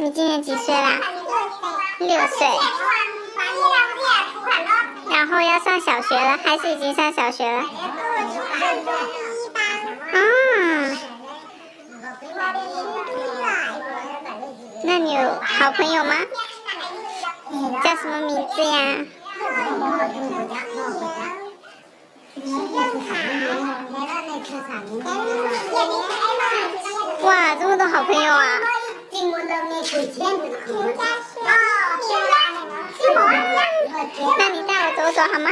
你今年几岁啦？六岁。然后要上小学了，还是已经上小学了？啊。那你有好朋友吗？叫什么名字呀？哇，这么多好朋友啊！那你带我走走好吗？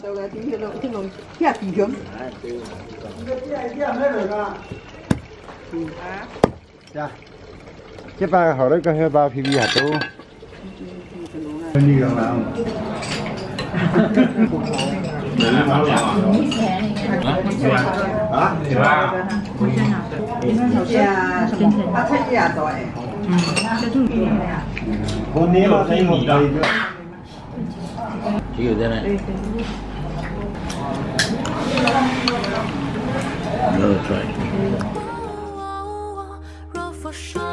里会咩？我就来点天龙天龙天地熊。呀，这把好了，刚才把皮皮还多。你干嘛？啊？呀，什么？啊，菜叶多哎。过年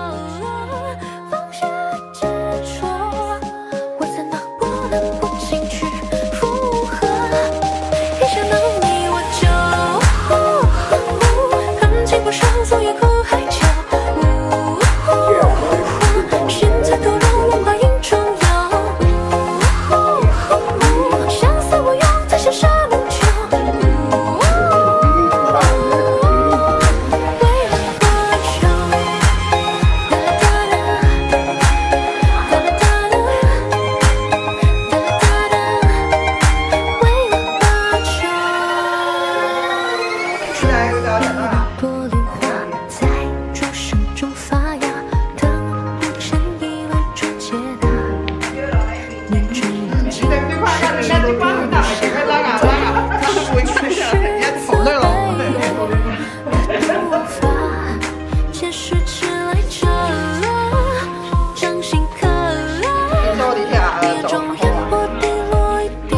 眼中烟波滴落一滴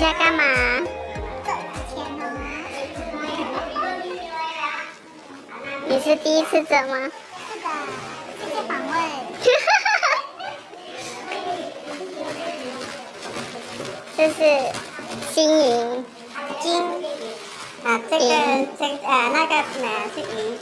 你在干嘛？你是第一次整吗？是的，谢谢访问。这是金银金啊，这个这个呃那个呢是银银。